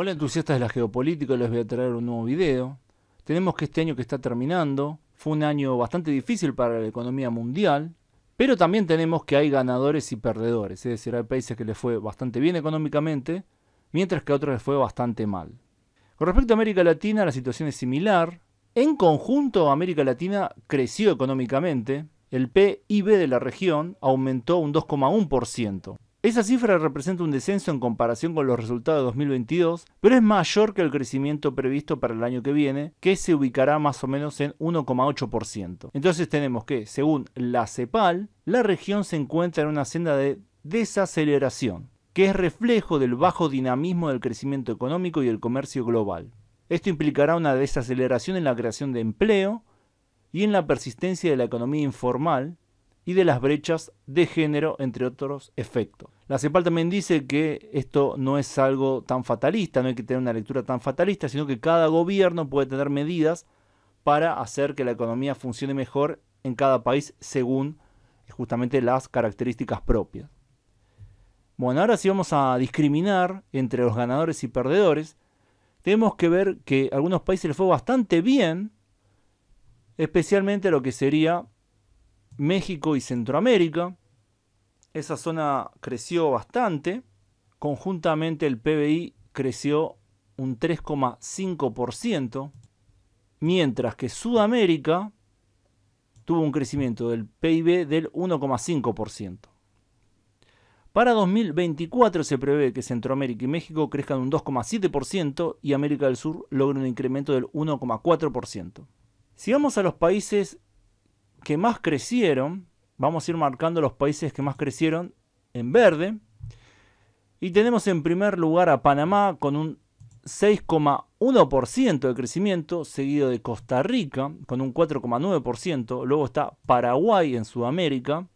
Hola entusiastas de la geopolítica, les voy a traer un nuevo video. Tenemos que este año que está terminando fue un año bastante difícil para la economía mundial, pero también tenemos que hay ganadores y perdedores, es decir, hay países que les fue bastante bien económicamente, mientras que a otros les fue bastante mal. Con respecto a América Latina, la situación es similar. En conjunto, América Latina creció económicamente, el PIB de la región aumentó un 2,1%. Esa cifra representa un descenso en comparación con los resultados de 2022, pero es mayor que el crecimiento previsto para el año que viene, que se ubicará más o menos en 1,8%. Entonces tenemos que, según la CEPAL, la región se encuentra en una senda de desaceleración, que es reflejo del bajo dinamismo del crecimiento económico y el comercio global. Esto implicará una desaceleración en la creación de empleo y en la persistencia de la economía informal, y de las brechas de género, entre otros efectos. La CEPAL también dice que esto no es algo tan fatalista, no hay que tener una lectura tan fatalista, sino que cada gobierno puede tener medidas para hacer que la economía funcione mejor en cada país según justamente las características propias. Bueno, ahora si vamos a discriminar entre los ganadores y perdedores, tenemos que ver que a algunos países les fue bastante bien, especialmente lo que sería México y Centroamérica. Esa zona creció bastante. Conjuntamente el PBI creció un 3,5%, mientras que Sudamérica tuvo un crecimiento del PIB del 1,5%. Para 2024 se prevé que Centroamérica y México crezcan un 2,7% y América del Sur logre un incremento del 1,4%. Si vamos a los países que más crecieron, vamos a ir marcando los países que más crecieron en verde. Y tenemos en primer lugar a Panamá con un 6,1% de crecimiento, seguido de Costa Rica con un 4,9%. Luego está Paraguay en Sudamérica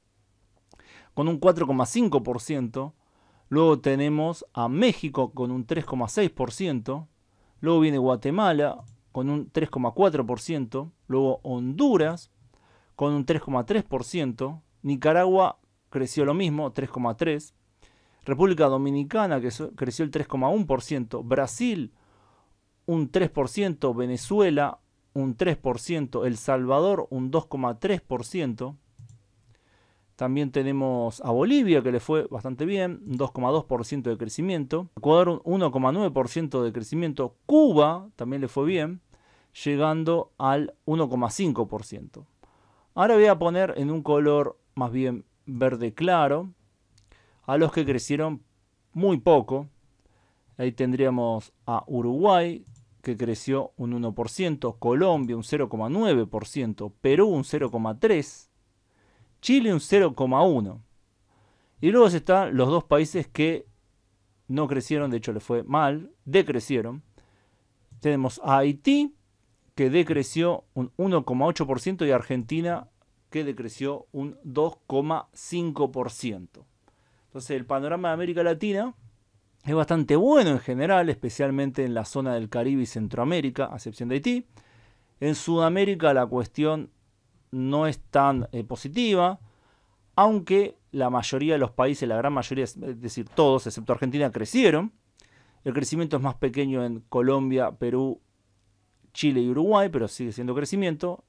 con un 4,5%. Luego tenemos a México con un 3,6%. Luego viene Guatemala con un 3,4%. Luego Honduras con un 3,3%. Nicaragua creció lo mismo, 3,3%. República Dominicana que creció el 3,1%. Brasil un 3%. Venezuela un 3%. El Salvador un 2,3%. También tenemos a Bolivia que le fue bastante bien, 2,2% de crecimiento. Ecuador un 1,9% de crecimiento. Cuba también le fue bien, llegando al 1,5%. Ahora voy a poner en un color más bien verde claro a los que crecieron muy poco. Ahí tendríamos a Uruguay que creció un 1%, Colombia un 0,9%, Perú un 0,3%, Chile un 0,1%. Y luego están los dos países que no crecieron, de hecho le fue mal, decrecieron. Tenemos a Haití que decreció un 1,8% y Argentina que decreció un 2,5%. Entonces el panorama de América Latina es bastante bueno en general, especialmente en la zona del Caribe y Centroamérica, a excepción de Haití. En Sudamérica la cuestión no es tan eh, positiva, aunque la mayoría de los países, la gran mayoría, es decir, todos, excepto Argentina, crecieron. El crecimiento es más pequeño en Colombia, Perú Chile y Uruguay, pero sigue siendo crecimiento.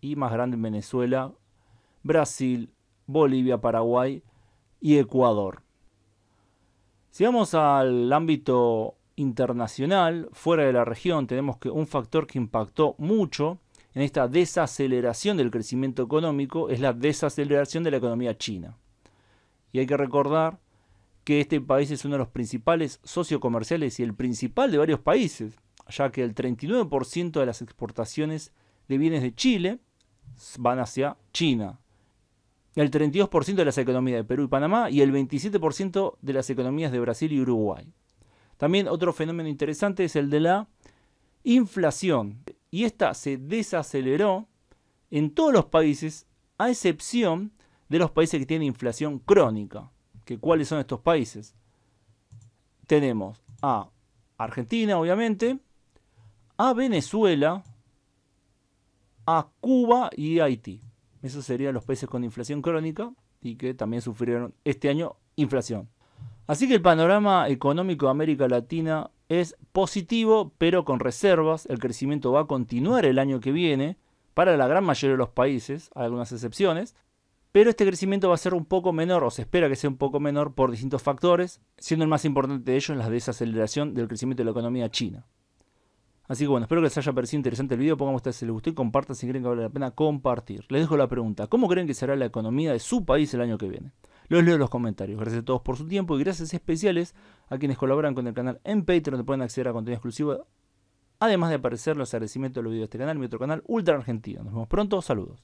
Y más grande en Venezuela, Brasil, Bolivia, Paraguay y Ecuador. Si vamos al ámbito internacional, fuera de la región, tenemos que un factor que impactó mucho en esta desaceleración del crecimiento económico es la desaceleración de la economía china. Y hay que recordar que este país es uno de los principales sociocomerciales y el principal de varios países ya que el 39% de las exportaciones de bienes de Chile van hacia China, el 32% de las economías de Perú y Panamá y el 27% de las economías de Brasil y Uruguay. También otro fenómeno interesante es el de la inflación, y esta se desaceleró en todos los países, a excepción de los países que tienen inflación crónica. ¿Que ¿Cuáles son estos países? Tenemos a Argentina, obviamente, a Venezuela, a Cuba y Haití. Esos serían los países con inflación crónica y que también sufrieron este año inflación. Así que el panorama económico de América Latina es positivo, pero con reservas. El crecimiento va a continuar el año que viene para la gran mayoría de los países, hay algunas excepciones, pero este crecimiento va a ser un poco menor, o se espera que sea un poco menor por distintos factores, siendo el más importante de ellos la desaceleración del crecimiento de la economía china. Así que bueno, espero que les haya parecido interesante el video, pongan ustedes si les gustó y compartan si creen que vale la pena compartir. Les dejo la pregunta, ¿cómo creen que será la economía de su país el año que viene? Los leo en los comentarios. Gracias a todos por su tiempo y gracias especiales a quienes colaboran con el canal en Patreon, donde pueden acceder a contenido exclusivo. Además de aparecer los agradecimientos de los videos de este canal, mi otro canal, Ultra Argentina. Nos vemos pronto, saludos.